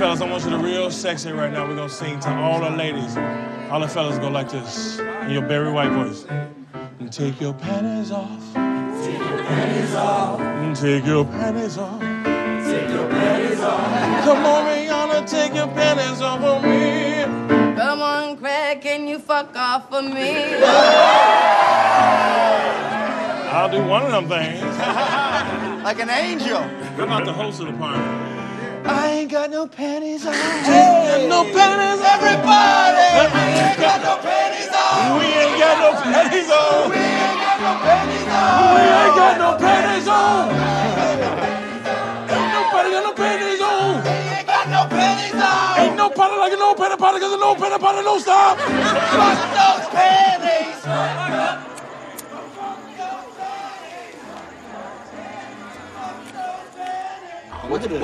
fellas, I want you to real sexy right now. We're gonna sing to all the ladies. All the fellas go like this in your Barry White voice. And take your panties off. Take your panties off. And take your panties off. Take your panties off. Come on, Rihanna, take your panties off of me. Come on, Craig, can you fuck off for me? I'll do one of them things. Like an angel. I'm not the host of the party. I ain't got no panties on. Hey, no panties, Everybody! I ain't got no panties on. We ain't got no panties on. We ain't got no panties on. We ain't got no panties on. Ain't nobody got no panties on. We ain't got no panties on. Ain't no party like a no panty party, cause a no panty party no stop. Fuck those panties. What's, what's